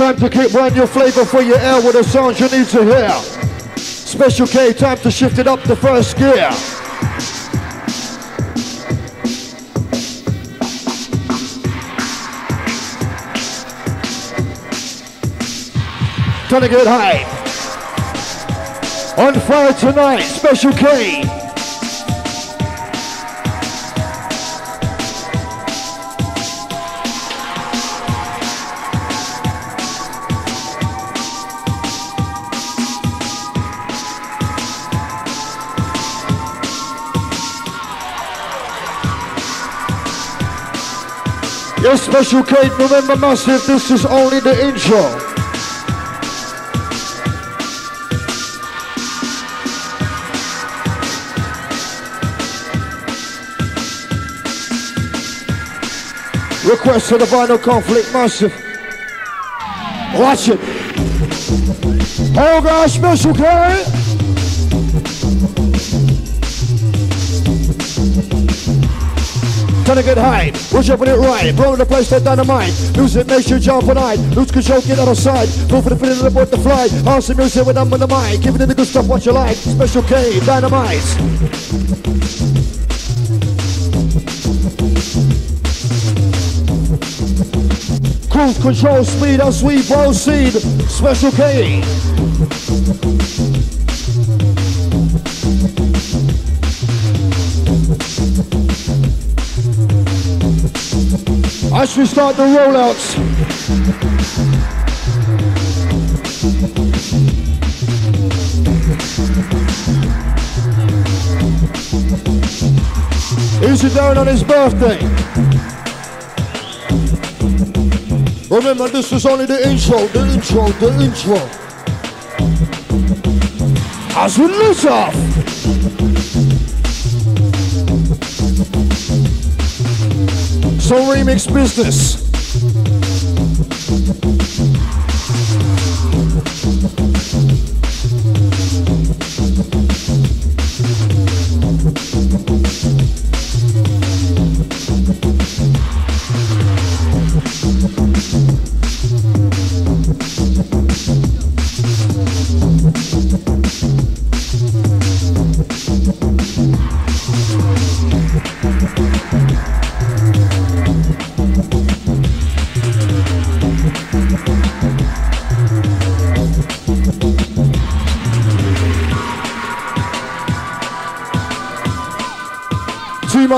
Time to keep brand new flavor for your air with the sounds you need to hear. Special K, time to shift it up to first gear. Trying to get high. On fire tonight, Special K. special K, remember massive, this is only the intro. Request for the vinyl conflict massive. Watch it. Oh gosh, special K. To get high, we're jumping it right, blowing the place that dynamite. Music makes you jump and hide, lose control, get out of sight. Go for the feeling of the fly, awesome music when I'm on the mic. Giving it the good stuff, what you like. Special K, dynamite. Cruise control speed and sweet ball seed. Special K. As we start the rollouts. Easy down on his birthday. Remember, this is only the intro, the intro, the intro. As we loose off. Some remix business.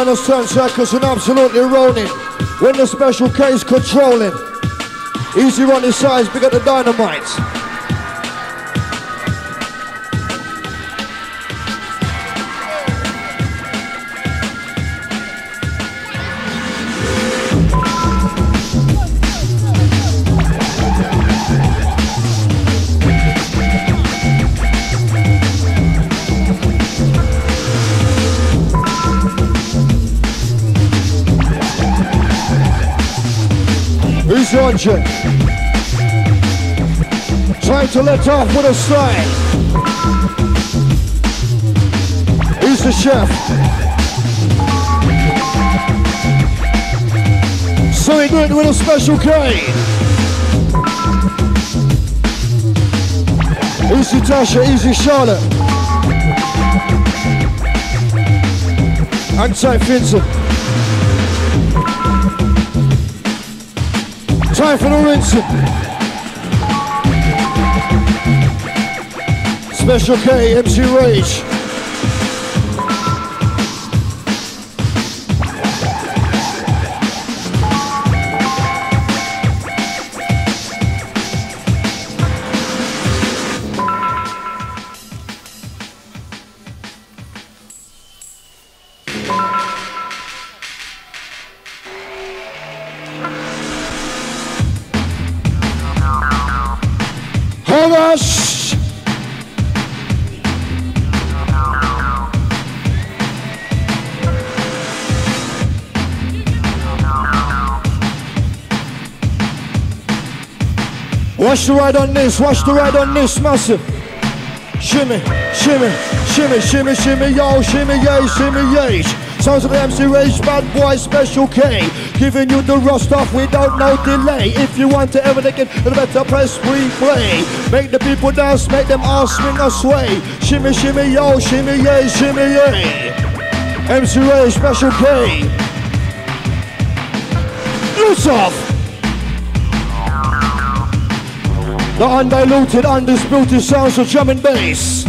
Minus 10 seconds and absolutely rolling. When the Special K's controlling. Easy running size, got the dynamite. Georgia. Trying to let off with a slide. He's the chef. So doing with a special K. Easy Tasha, easy Charlotte. Anti Vincent. Time for the rinsing. Special K, MC Rage. Watch the ride on this, watch the ride on this, massive. Shimmy, shimmy, shimmy, shimmy, shimmy, yo, shimmy, yay, shimmy, yay. Sounds of MC Rage, bad boy, special K. Giving you the rust off without no delay. If you want to ever again, then better press replay. Make the people dance, make them all swing or sway. Shimmy, shimmy, yo, shimmy, yay, shimmy, yay. MC Rage, special K. Loose off. The undiluted, undisputed sounds of drum and bass.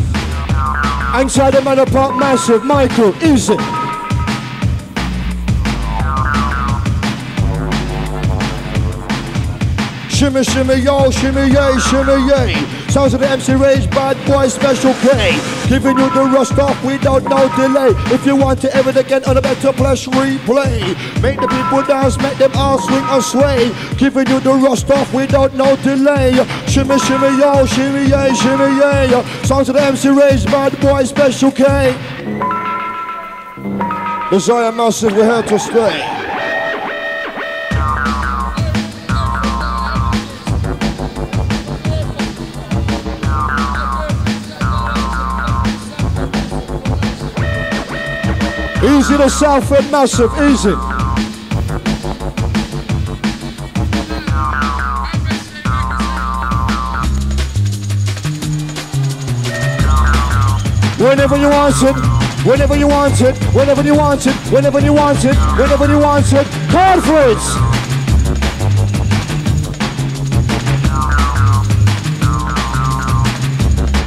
Inside the man apart massive, Michael, easy. Shimmy, shimmy, yo, shimmy, yay, shimmy, yay. Sounds of the MC Rage, bad boy, special K. Giving you the rust off without no delay. If you want to ever again on a better plus replay. Make the people dance, make them all swing or sway. Giving you the rust off without no delay. Shimmy, shimmy, yo, shimmy, yay, shimmy, yay. Sounds of the MC Rage, bad boy, special K. Zion Massive, we're here to stay. Easy to south and massive, easy. Whenever you want it, whenever you want it, whenever you want it, whenever you want it, whenever you want it, call for it.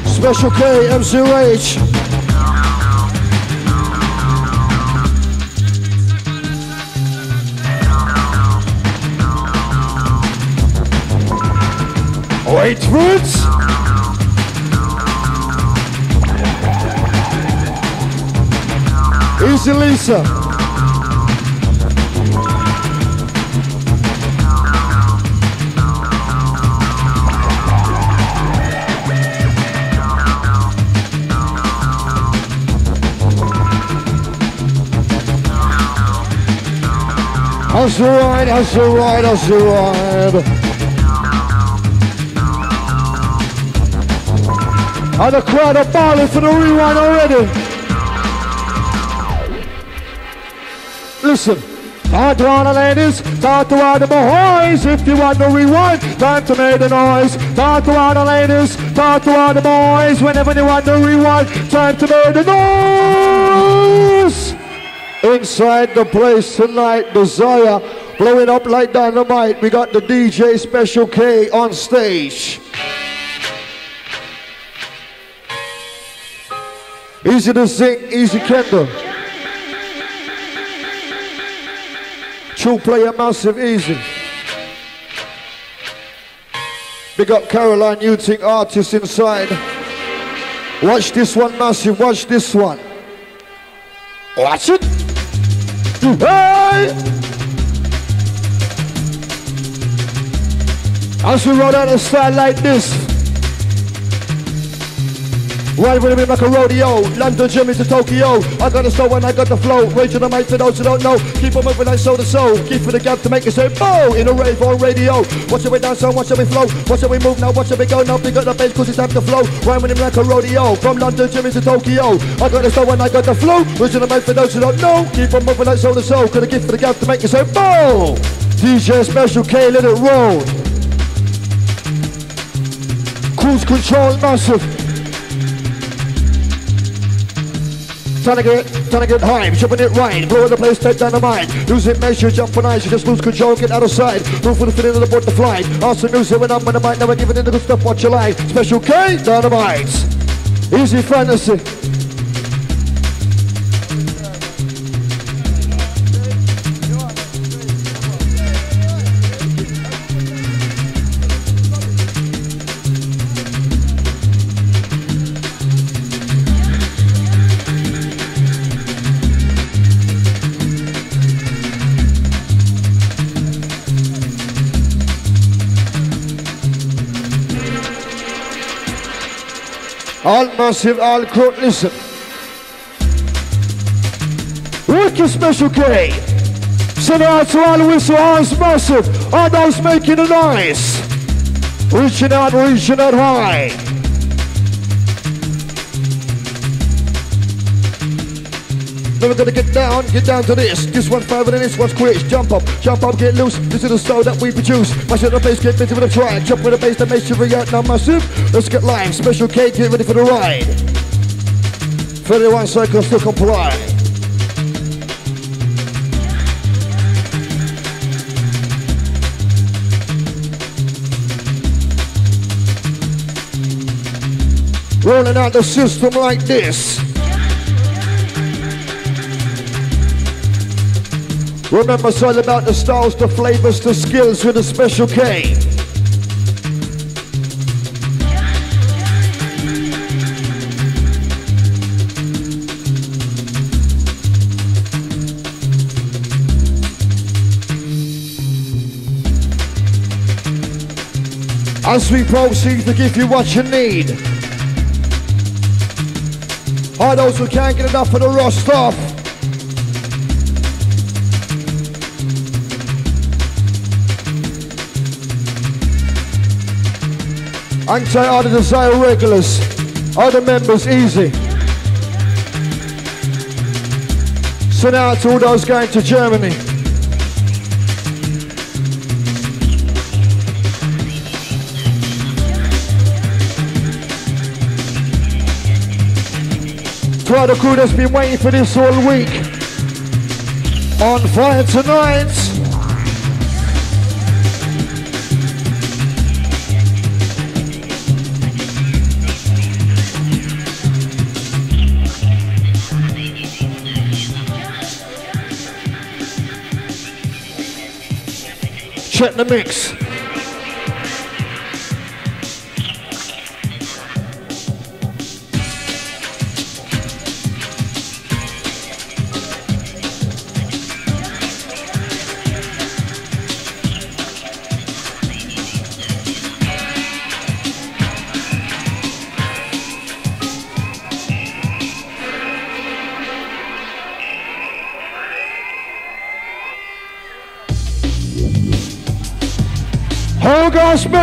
Special K, M0H. Roots! Easy Lisa. How's the ride? How's the ride? How's the ride? And the crowd are balling for the rewind already. Listen. Talk to all the ladies, talk to all the boys. If you want the rewind, time to make the noise. Talk to all the ladies, talk to all the boys. Whenever you want the rewind, time to make the noise. Inside the place tonight, Desire blowing up like dynamite. We got the DJ Special K on stage. Easy to sing, easy Kendall. True player, massive, easy. Big up Caroline Newton, artist inside. Watch this one, massive, watch this one. Watch it. Hey! As we roll out a style like this. Me like a rodeo. London, Jimmy to Tokyo. I got the soul and I got the flow. Raging the mic for those who don't know. Keep on moving like soul to soul. Keep for the gap to make it say bow in a rave on radio. Watch it we dance on, watch it we flow. Watch it we move now, watch it we go now. Pick up the bass cause it's time to flow. Rhyme with him like a rodeo. From London, Jimmy to Tokyo. I got the soul and I got the flow. Raging the mic for those who don't know. Keep on moving like soul to soul. Got a gift for the gap to make it say bow. DJ Special K, let it roll. Cruise control massive. Trying to get, trying to get high, jumping it right, blowing the place, take dynamite. Losing measure, jump for nice, you just lose control, get out of sight. Move for the feeling of the board to fly. Awesome music when I'm on the mic, never giving in the good stuff, watch your life. Special K, dynamite. Easy fantasy. All massive, all crowd, listen. Wicked Special K. Send out to all whistle horns massive. All those making a noise. Reaching out, reaching out high. Never gonna get down, get down to this. This one's five and this one's quick. Jump up, jump up, get loose. This is the style that we produce. Mash the bass, get busy with a track. Jump with a bass that makes you react now massive. Let's get live. Special K, get ready for the ride. 31 seconds to comply. Rolling out the system like this. Remember, it's all about the styles, the flavors, the skills with a special K. As we proceed to give you what you need. All those who can't get enough of the raw stuff. Anti the desire regulars, the members easy. So now to all those going to Germany. To all the crew that's been waiting for this all week. On fire tonight. Check the mix.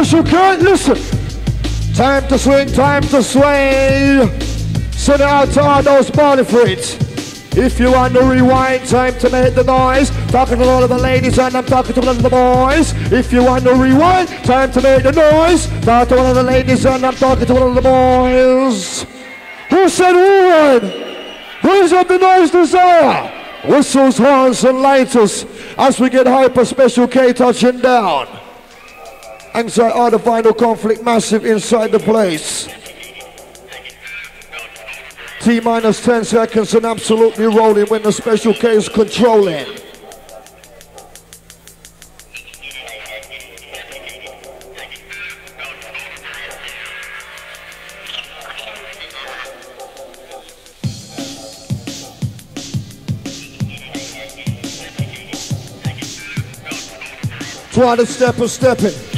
Special cut, listen. Time to swing, time to sway. Send it out to all those body freaks. If you want to rewind, time to make the noise. Talking to all of the ladies and I'm talking to all of the boys. If you want to rewind, time to make the noise. Talk to all of the ladies and I'm talking to all of the boys. Who said rewind? Raise up the noise desire. Whistles, horns, and lighters as we get hyper special K touching down. Anxiety, all the vinyl conflict massive inside the place. T minus 10 seconds and absolutely rolling when the special is controlling. Try to step and stepping.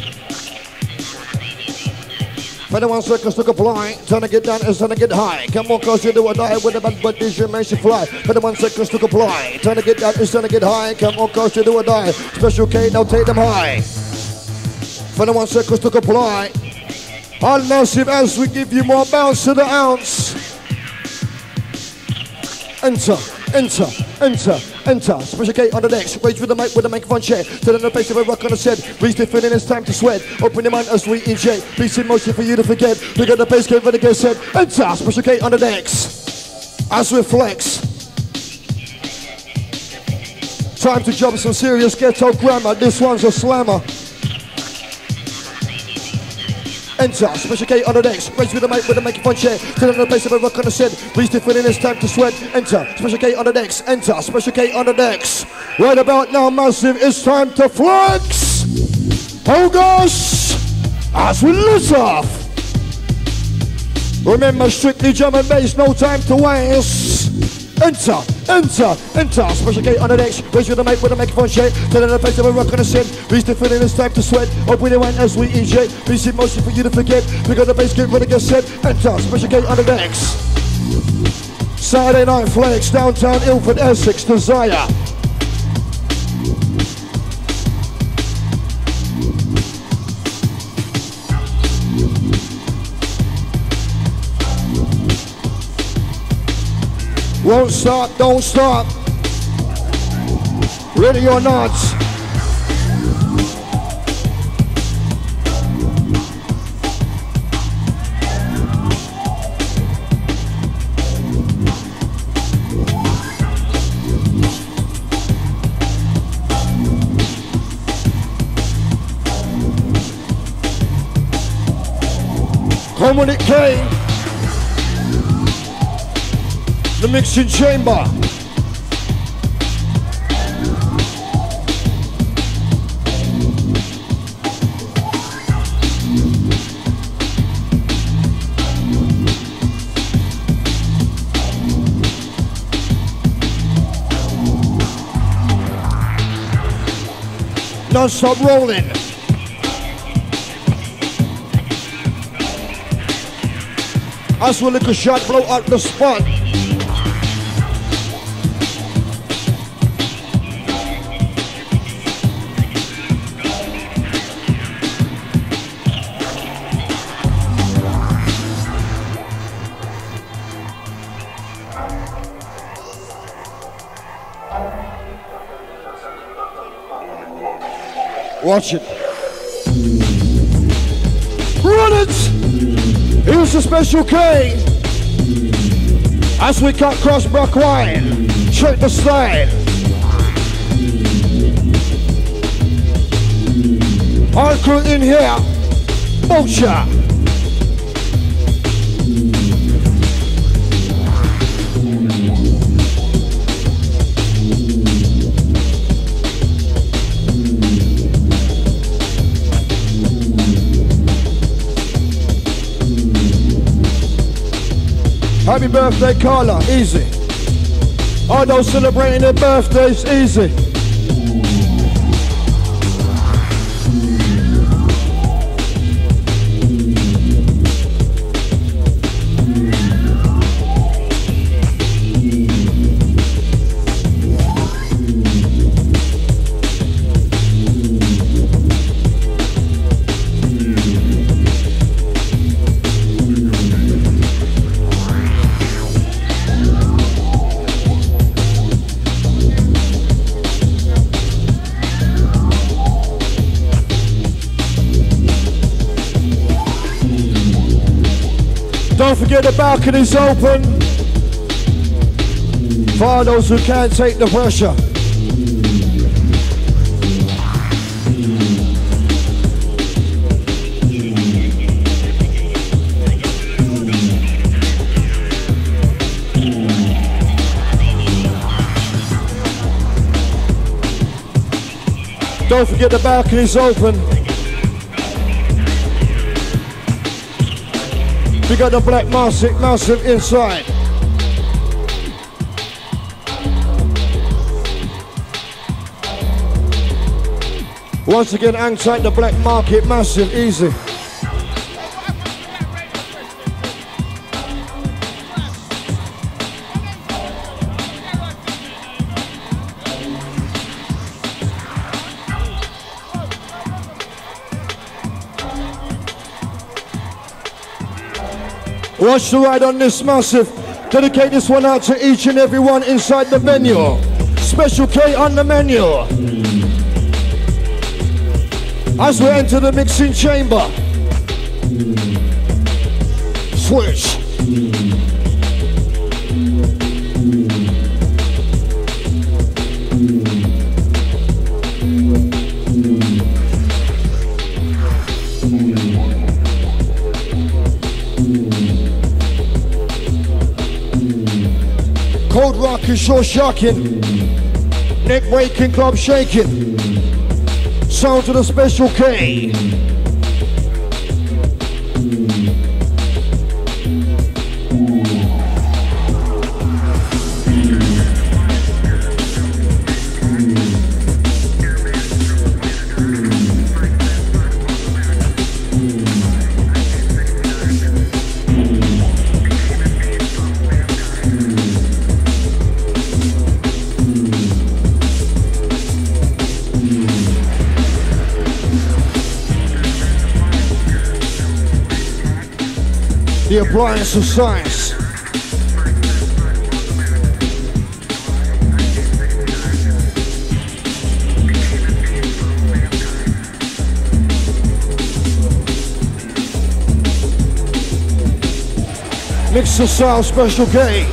21 seconds to comply. Trying to get down is trying to get high. Come on, cause you do or die with a bad this your makes you fly. 21 seconds to comply. Trying to get down is trying to get high. Come on, cause you do or die. Special K, now take them high. 21 seconds to comply. All massive as we give you more bounce to the ounce. Enter, enter, enter, enter. Special K on the decks. Rage with the mic with the microphone chair. Turn on the bass of a rock on the set. Reach the feeling, it's time to sweat. Open your mind as we inject. Beats in motion for you to forget. Pick up the bass, get ready, get set. Enter. Special K on the decks. As we flex. Time to jump some serious ghetto grammar. This one's a slammer. Enter, special K on the decks, raise with the mic with the microphone chair, turn on the bass of a rock on the set, reach the feeling it's time to sweat, enter, special K on the decks, enter, special K on the decks. Right about now, massive, it's time to flex. Oh gosh, as we lift off. Remember, strictly and bass, no time to waste. Enter, enter, enter. Special K on the decks. Raise with the mic with the microphone shake. On the face of a rock on the set. Reach the feeling, it's time to sweat. Open your mind as we inject. Please in motion for you to forget. Pick up the bass, get ready, get set. Enter, Special K on the decks. Saturday Night Flex, downtown Ilford, Essex, Desire. Won't stop, don't stop. Ready or not? Come when it came. The mixing chamber. Non-stop rolling. As we lick a shot, blow out the spot. Watch it. Run it! Here's the special K. As we cut cross Brock wine, check the slide. Crew in here, Vulture. Happy birthday, Carla. Easy. All those celebrating their birthdays, easy. Don't the balcony's open. For those who can't take the pressure. Don't forget the balcony's open. We got the black massive, massive inside. Once again, hang tight the black market, massive, easy. Watch the ride on this massive. Dedicate this one out to each and every one inside the menu. Special K on the menu. As we enter the mixing chamber. Switch. Is sure shocking. Neck breaking, club shaking. Sound to the special K. the appliance of science. Mixer Sound Special K.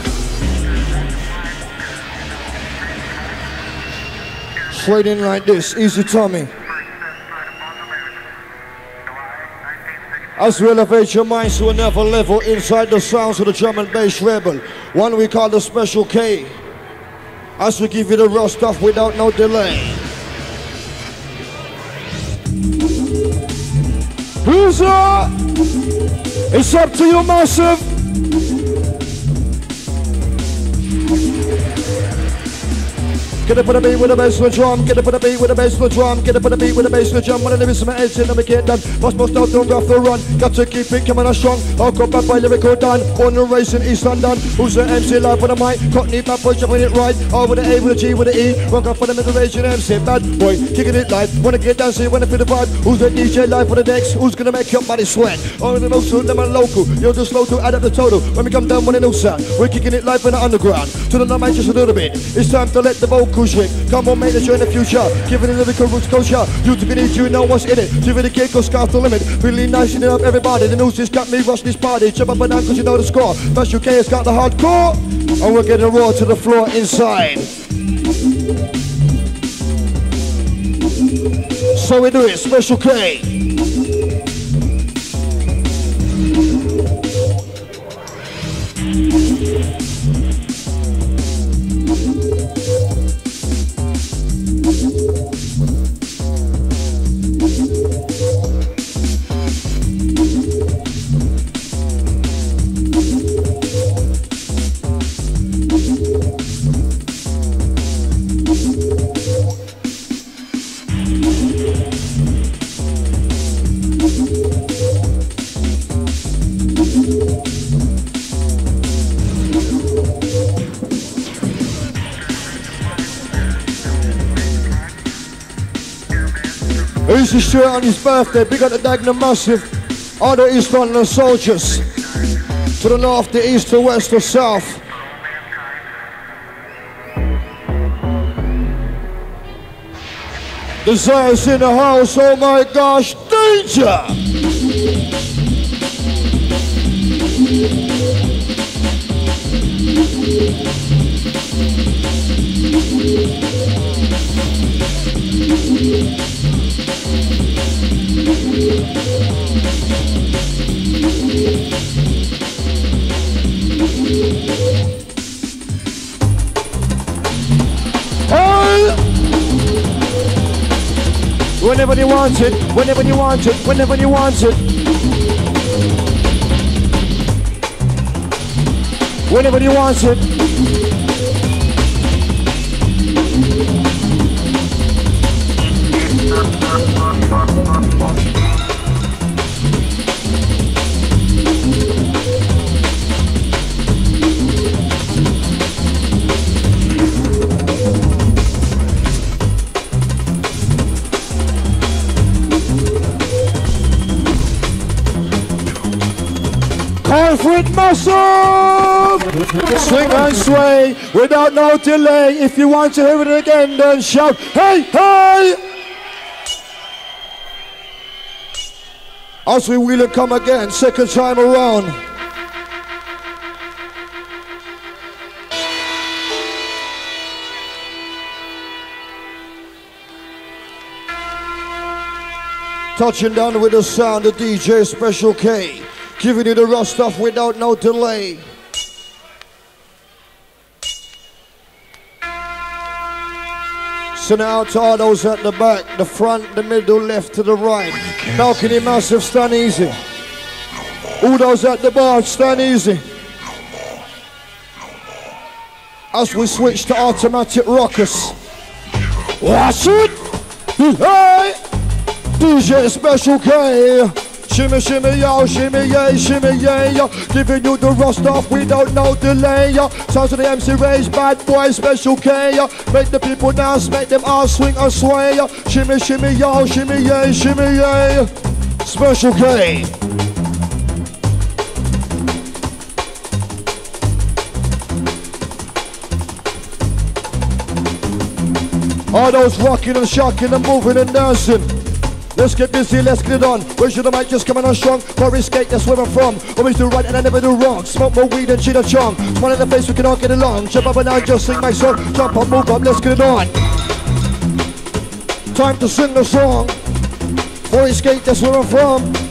Straight in like this, easy Tommy. As we elevate your minds to another level inside the sounds of the and bass rebel, one we call the Special K. As we give you the raw stuff without no delay. Who's up? It's up to you, massive. Get up on the beat with the bass and the drum. Get up on the beat with the bass and the drum. Get up on the beat with the bass and the drum. When the lyrics in my head, never get done. Must must out, don't rough the run. Got to keep it coming on strong. I'll come back by lyrical done. Born and raised in East London. Who's the MC live on the mic? Cockney bad boy jumping it right. R with the A with the G with the E. Rock up for the middle range MC. Bad boy kicking it live. Wanna get so wanna feel the vibe. Who's the DJ live for the decks? Who's gonna make your body sweat? All the most of them are local. You're just slow to add up the total. When we come down, when it all sound. We're kicking it live in the underground. To the night just a little bit. It's time to let the vocals ring. Come on make the show in the future. Giving it a lyrical roots culture. You to need you know what's in it. Give it a kick or scarf the limit. Really nice up everybody. The news just got me rush this party. Jump up and down cause you know the score. Special K has got the hardcore. And we're getting raw to the floor inside. So we do it, Special K. Shirt on his birthday. Big up the Dagenham Massive. All the East London soldiers. To the north, the east, the west, the south. Desires in the house, oh my gosh, danger! Whenever you want it, whenever you want it, whenever you want it. Whenever you want it. With muscle. Swing and sway without no delay. If you want to hear it again, then shout, hey, hey! As we will come again, second time around. Touching down with the sound of DJ Special K. Giving you the raw stuff without no delay. So now to all those at the back, the front, the middle, left to the right. Balcony massive, stand easy. All those at the bar, stand easy. As we switch to automatic rockers. Watch it! Hey! DJ Special K. Shimmy, shimmy, yo, shimmy, yeah, shimmy, yeah, yo. Giving you the rust off without no delay, yo. Sounds of the MC Rage, bad boy, special K, yo. Make the people dance, make them all swing and sway, yo. Shimmy, shimmy, yo, shimmy, yeah, shimmy, yeah. Special K. All those rocking and shocking and moving and dancing. Let's get busy, let's get it on. Where's your mic just coming on strong? Forest Gate, that's where I'm from. Always do right and I never do wrong. Smoke more weed and Cheech and Chong. Smile in the face, we can all get along. Jump up and down, just sing my song. Jump up, move up, let's get it on. Time to sing the song. Forest Gate, that's where I'm from.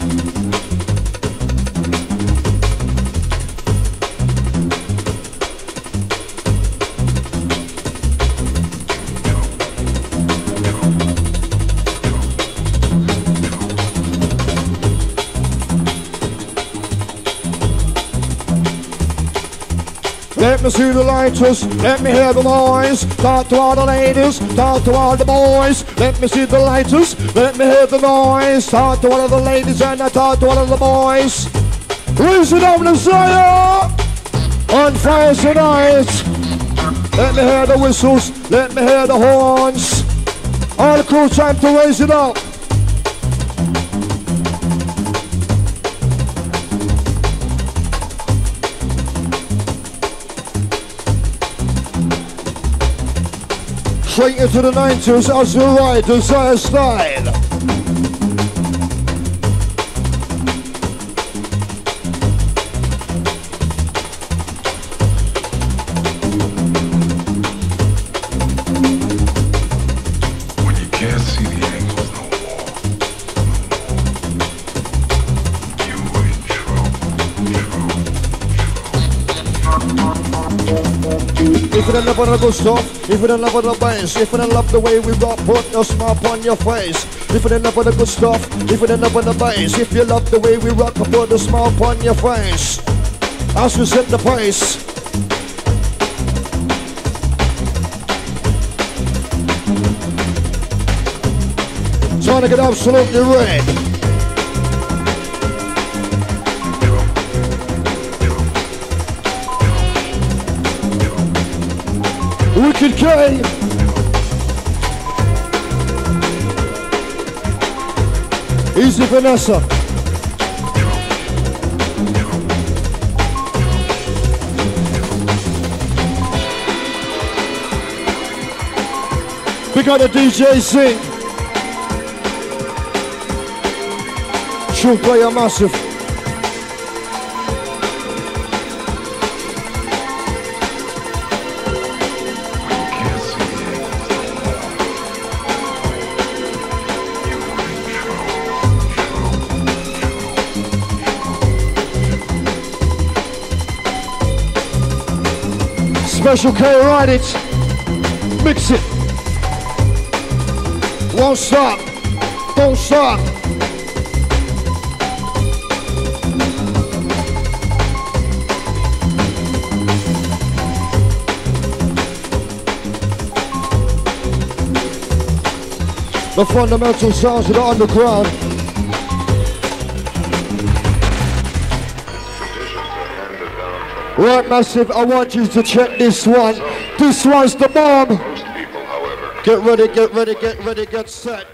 Let me see the lighters, let me hear the noise. Talk to all the ladies, talk to all the boys. Let me see the lighters, let me hear the noise. Talk to all of the ladies and I talk to all of the boys. Raise it up, Messiah! On fire tonight. Let me hear the whistles, let me hear the horns. All the crew time to raise it up. Straight into the 90s as the right desire style. Stuff, if you don't love the bass, if you don't love the way we rock, put a smile on your face. If you don't love the good stuff, if you don't love the bass, if you love the way we rock, put a smile on your face. As we set the pace. Trying to get absolutely red. Wicked K. Easy Vanessa. We got a DJ sing. True player massive. Special K, ride it. Mix it. Won't stop. Don't stop. The fundamental sounds of the underground. Right, massive. I want you to check this one. This one's the bomb. Most people, however, Get ready, get ready, get ready, get set.